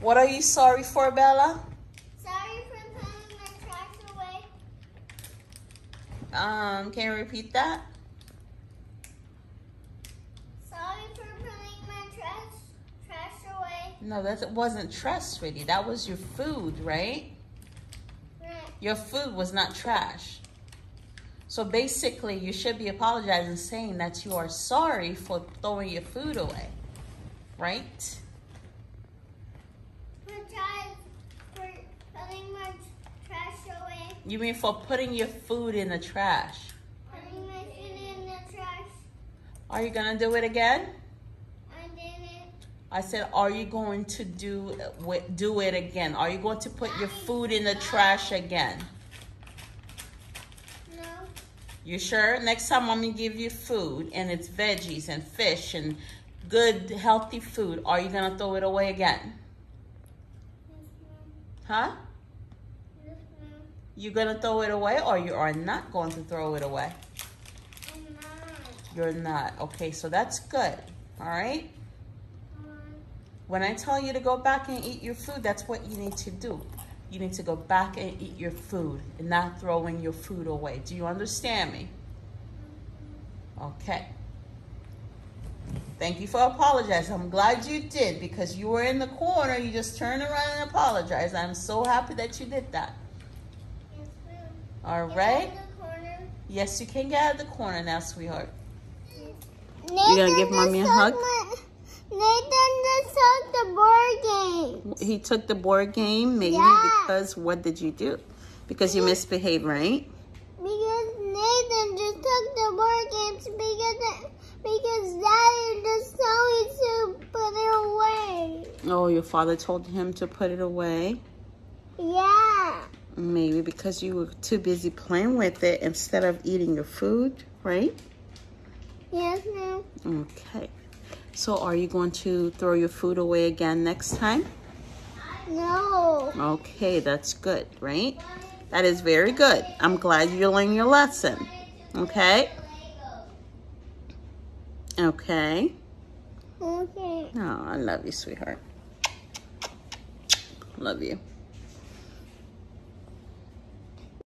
What are you sorry for, Bella? Sorry for putting my trash away. Um, can you repeat that? Sorry for putting my trash trash away. No, that wasn't trash, sweetie. That was your food, right? Right. Your food was not trash. So basically, you should be apologizing, saying that you are sorry for throwing your food away, right? For trash for putting my trash away. You mean for putting your food in the trash? Putting my food in the trash. Are you gonna do it again? I didn't. I said, are you going to do do it again? Are you going to put your food in the trash again? No. You sure? Next time I'm gonna give you food and it's veggies and fish and good healthy food. Are you gonna throw it away again? Huh? Ma'am. Yes, ma'am. You gonna throw it away or you are not going to throw it away? I'm not. You're not. Okay, so that's good. All right? When I tell you to go back and eat your food, that's what you need to do. You need to go back and eat your food and not throwing your food away. Do you understand me? Okay. Thank you for apologizing. I'm glad you did because you were in the corner. You just turned around and apologized. I'm so happy that you did that. Yes, ma'am. All Get right? out of the corner. Yes, you can get out of the corner now, sweetheart. Nathan gonna give mommy a hug? Nathan just took the board game. He took the board game maybe Yeah. because what did you do? Because you misbehaved, right? Because Nathan just took the board games because because Daddy just told me to put it away. Oh, your father told him to put it away. Yeah. Maybe because you were too busy playing with it instead of eating your food, right? Yes, ma'am. Okay. So are you going to throw your food away again next time? No. Okay, that's good, right? That is very good. I'm glad you learned your lesson. Okay? Okay. Okay. Oh, I love you, sweetheart. Love you.